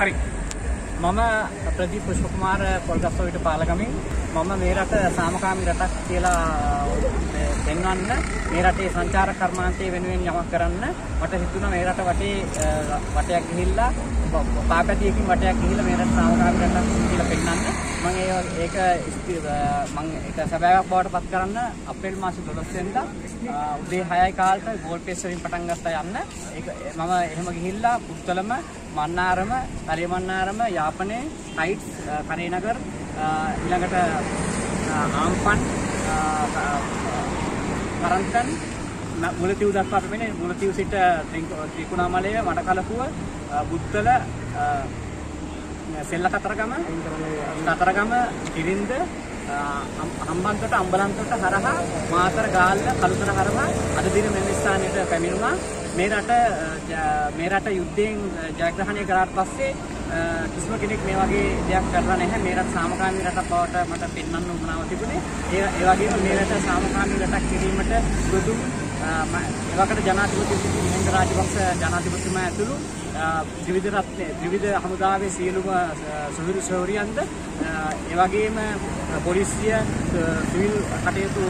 හරි. මම ප්‍රදීප් පුෂ්පකුමාර පොල්ගස්සෝවිට පාලගමින් මම මේ රට සාමකාමී රටක් කියලා පෙන්වන්න මේ රටේ සංචාරක කර්මාන්තය වෙනුවෙන් යමක් කරන්න මට හිතුණා මේ රට වටේ වටයක් ගිහිල්ලා පාපැතියකින් වටයක් ගිහිල්ලා මේ රට සාමකාමී රටක් කියලා පෙන්වන්න මම ඒක මම ඒක සැබෑවක් බවට පත් කරන්න අප්‍රේල් මාසේ 12 වෙනිදා උදේ 6යි කාලට ගෝල් පේස් වලින් පටන් ගත්තා යන්න ඒක මම එහෙම ගිහිල්ලා පුත්තලම මන්නාරම කලියමන්නාරම යාපනයේ හයිට්ස් කරේනගර් ඊළඟට ආම්පන් කරන්තන් මුලතිව් දක්වා පැමිණෙන මුලතිව් සිට ත්‍රිකුණාමලය මඩකලපුව බුත්තල සෙල්ල කතරගම කතරගම කිරින්ද හම්බන්තොට අම්බලන්තොට හරහා මාතර ගාල්ල කළුතර හරහා අද දින මෙම ස්ථානයට පැමිණුණා. මේ රට මේ රට යුද්ධයෙන් ජයග්‍රහණය කරාට පස්සේ කිසිම කෙනෙක් මේ වගේ දෙයක් කරලා නැහැ. මේ රට සාමකාමී රටක් බවට මට පෙන්වන්න උවමනාව තිබුණේ. ඒ ඒ වගේම මේ රට සාමකාමී රටක් කිරීමට බුදුන් එවකට ජනාධිපති මහින්ද රාජපක්ෂ ජනාධිපතිතුමා ඇතුළු ත්‍රිවිධ රත්නය ත්‍රිවිධ හමුදාවේ සියලුම සොහොරු සොහොරියන්ද ඒ වගේම පොලිසිය සිවිල් කටයුතු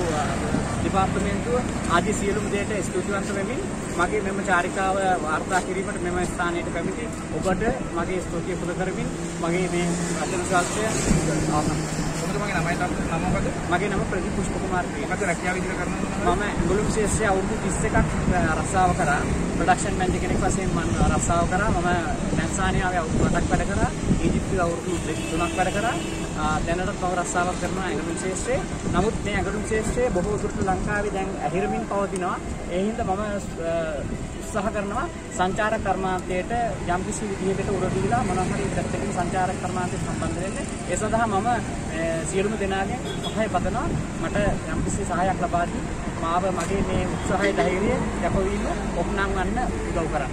දෙපාර්තමේන්තුව ආදී සියලුම දේට ස්තුතිවන්ත වෙමින් මගේ මෙම චාරිකාව වාර්තා කිරීමට මෙම ස්ථානයට පැමිණි ඔබට මගේ ස්තුතිය පුද කරමින් මගේ මේ වචන ශාස්ත්‍රය ඔබතුමාගේ නමයි නම මොකද? මගේ නම ප්‍රදීප් පුෂ්ප කුමාර මොකද රැකියාව විදිහට කරනවා? මම ඇඟලු විශේෂය අවුරුදු 31ක් රස්සාව කරා. ප්‍රොඩක්ෂන් මැනේජර් කෙනෙක් වශයෙන් මම රස්සාව කරා. මම ටැන්සානියාවේ අවුරුදු 8ක් වැඩ කරා. ඊජිප්තුවේ අවුරුදු 3ක් වැඩ කරා. දැනටත් මම රස්සාවක් කරනවා ඇඟලු විශේෂයේ. නමුත් මේ ඇඟලු විශේෂයේ බොහෝ දුරට ලංකාවේ දැන් ඇහිරමින් පවතිනවා. ඒ හින්දා මම උත්සාහ කරනවා සංචාරක කර්මාන්තයට යම්කිසි විදිහකට උර දීලා මොනවා හරි පැත්තකින් සංචාරක කර්මාන්තයට සම්බන්ධ වෙන්න. ඒ සඳහා මම සියලුම දෙනාගෙන් සහාය පතනවා. මට යම්කිසි සහායක් ලබා දී මාව මගේ මේ උත්සාහය ධෛර්යය යපවීම ඔප්නම් ගන්න උදව් කරන්න.